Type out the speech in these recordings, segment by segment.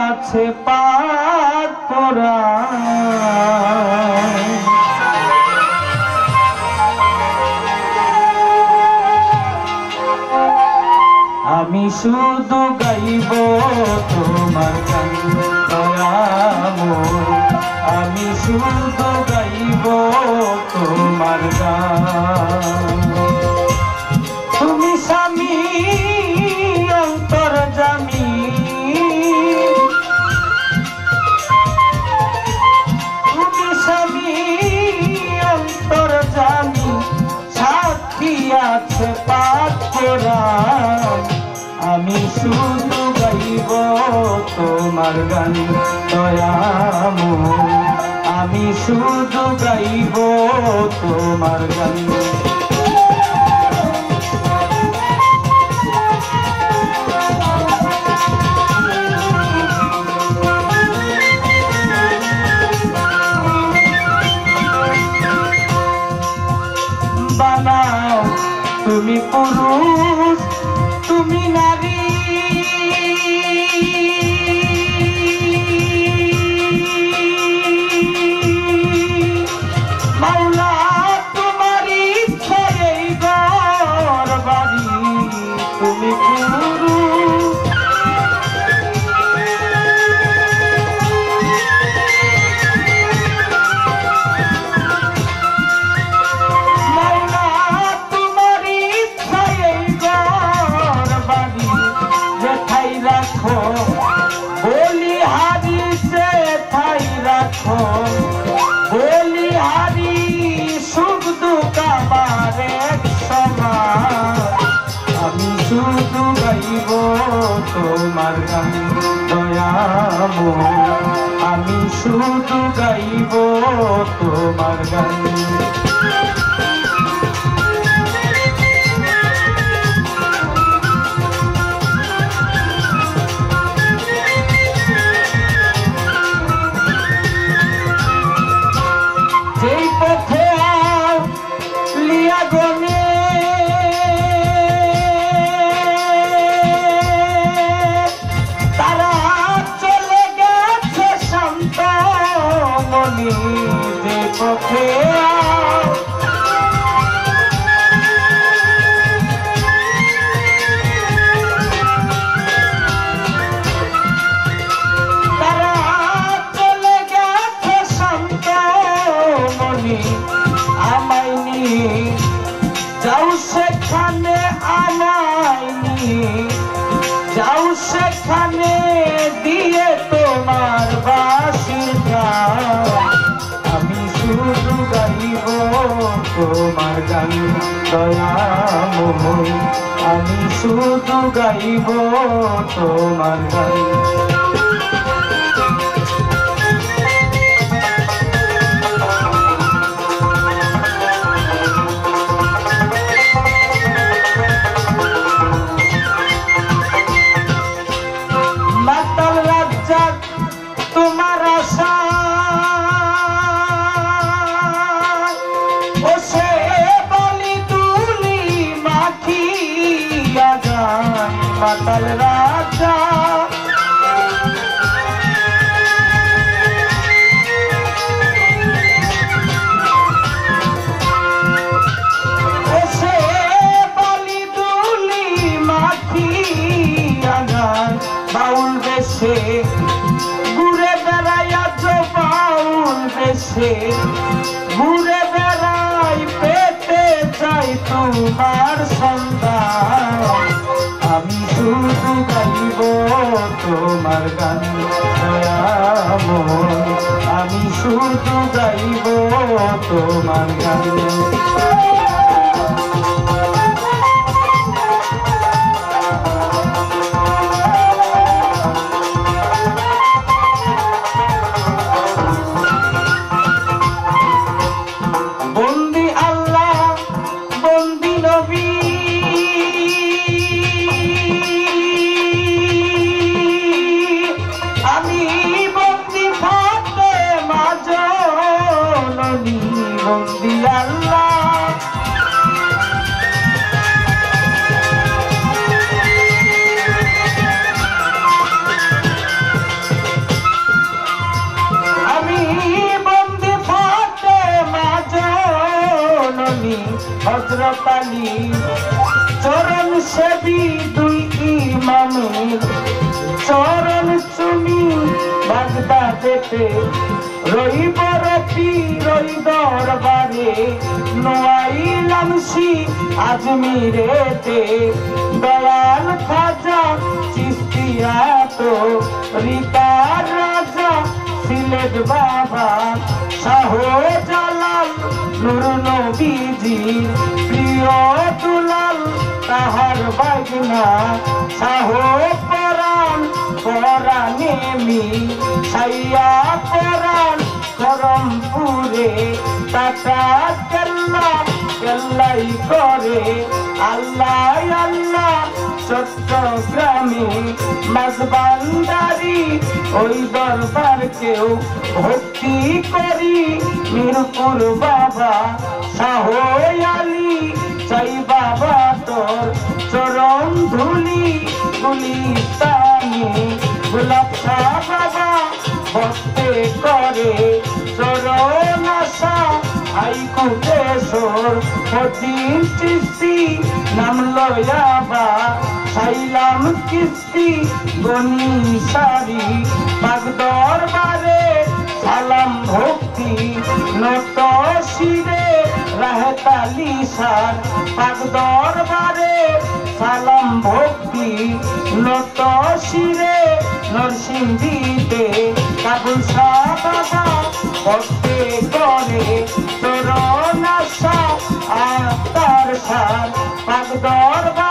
আছে পাতরা আমি শুধু গাইব তোমার গান। আমি শুধু গাইব তোমার গান তুমি স্বামী আমি শুধু গাইব তোমার গান দয়াম আমি শুধু গাইব তোমার গান। শুধু গাইব তোমার গান। নিয়ে যাও সেখানে দিয়ে তোমার বাসির আমি শুধু গাইব তোমার গান দয়াময় আমি শুধু গাইব তোমার গান। তোমার সন্তান আমি শুধু গাইব তোমার গান। আমি শুধু গাইব তোমার গান তালি চরণ সেবি দুই ইমামের চরণ চুমি বাগদাদেতে। রইব রতি, রই দরবারে। নোয়াইলাম সি আজমিরেতে। দয়াল খাজা চিস্তিয়া তো, রিতার রাজা সিলেট বাবা শাহ জালাল নুর নবীজি। প্রিয় দুলাল, তাহার বাগনা শাহ পরাণ পরাণে মি সাইয়া পরাণ, করমপুরে টাটা কেল্লা, কেল্লাই করে। আল্লাহ আল্লাহ। চট্টগ্রামে মাঝবান্দারি ওই দরবার কেউ ভক্তি করি। মিরপুর বাবা শাহ আলী চাই বাবা তোর চরণ ধুলি। গুলিস্তানি গোলাপ বাবা ভক্তে করে চরণ আশা। হাইকুটেশ্বর পদিন চিস্তি নাম লয়াবা সাইলাম কিস্তি গনি সারি। বাগ দরবারে সালাম ভক্তি নত শিরে রাহতালি সার। বাগ দরবারে সালাম ভক্তি নত শিরে নরসিংদীতে। কাবুল শাহ বাবা করে তোর আশা আতার সার। পাক দরবারে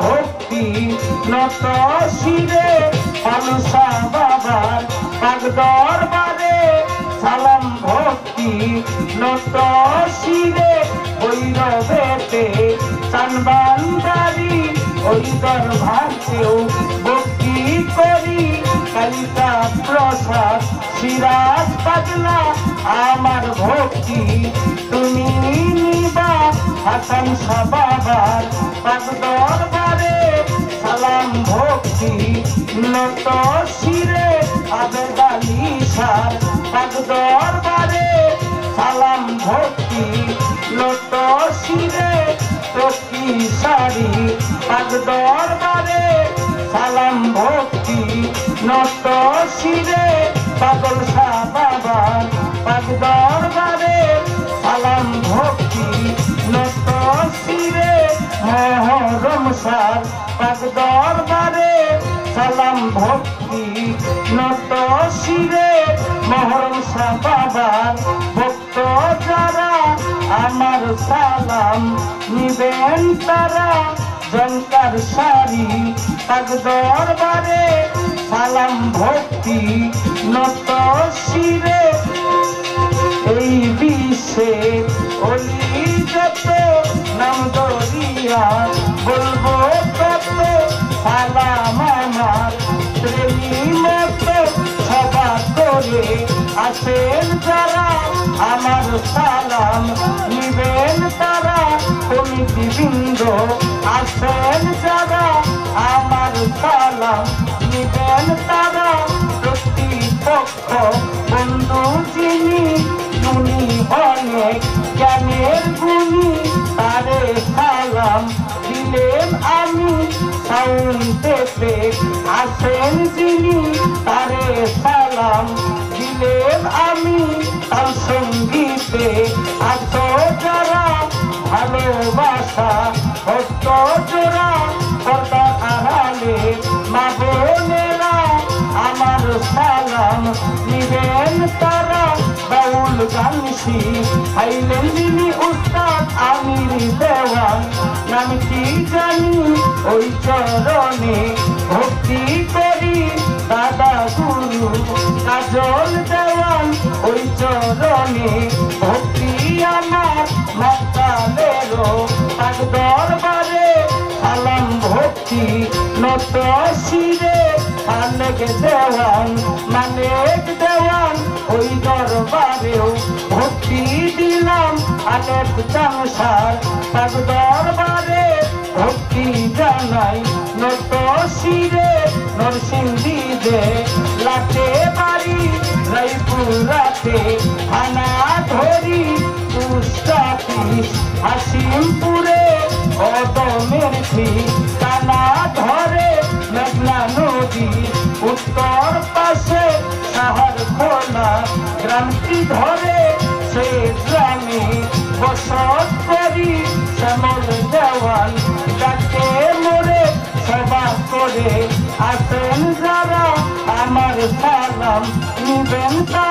ভক্তি নত শিরে মানুষা বাবার পাক দরবারে সালাম ভক্তি নত শিরে বৈরবেতে চানবান্দারি ওই দরবারকেও ভক্তি করি। কালিকা প্রসাদ সিরাজ পাগলা, আমার ভক্তি তুমি নিবা, হাসান সাবাবার পাগ দরবারে সালাম ভক্তি, নত শিরে আবেদালি সার পাগ দরবারে সালাম ভক্তি, নত শিরে টকি সারি দরবারে সালাম ভক্তি। নত শিরে পাগল শাহ বাবা পাগ দরবারে সালাম ভক্তি। নত শিরে মহরম সার পাগ দরবারে সালাম ভক্তি। নত শিরে মহরম শাহ বাবার ভক্ত যারা আমার সালাম নিবেন তারা জঙ্কার সারি। পাগ দরবারে সালাম ভক্তি নত শিরে। এই বিশ্বে অলি যত নাম দরিয়া বলব কত সালাম আমার। প্রেমী মতো সভা করে আসেন যারা, আমার সালাম নিবেন তারা। কমিটি বৃন্দ আসেন অনেক জ্ঞানের গুণী, তারে সালাম দিলেন আমি। সাউন্ডেতে আসেন যিনি, তারে সালাম দিলেন আমি। তার সঙ্গীতে আসো যারা, ভালোবাসা হস্ত জোড়া পর্দার আড়ালে মা বোনেরা আমার সালাম নিবেন তারা। বাউল গানসি হাইলেন যিনি উস্তাদ আমির দেওয়ান। নাম কি জানি ওই চরণে? ভক্তি করি দাদা গুরু, কাজল দেওয়ান ওই চরণে। ভক্তি আমার মাতালেরও তাক দরবারে সালাম ভক্তি, নত শিরে আলেক দেওয়ান মালেক দেওয়ান। ওই দরবারেও ভক্তি দিলাম আলেক সংসার। তাক দরবারে ভক্তি জানাই নত শিরে নরসিংদী দে লাটে বাড়ি রাইপুরা রাতে থানা ধরি পুষ্টাপিস হাসিমপুরে কদমের ঠিকানা ধরে মেঘনা নদী। উত্তর পাশে শহর ঘোনা গ্রামটি ধরে, সে গ্রামে বসত করি, শ্যামল দেওয়াল ডাকে মোরে, সেবা করে। আসেন যারা আমার সালাম নিবেন তারা।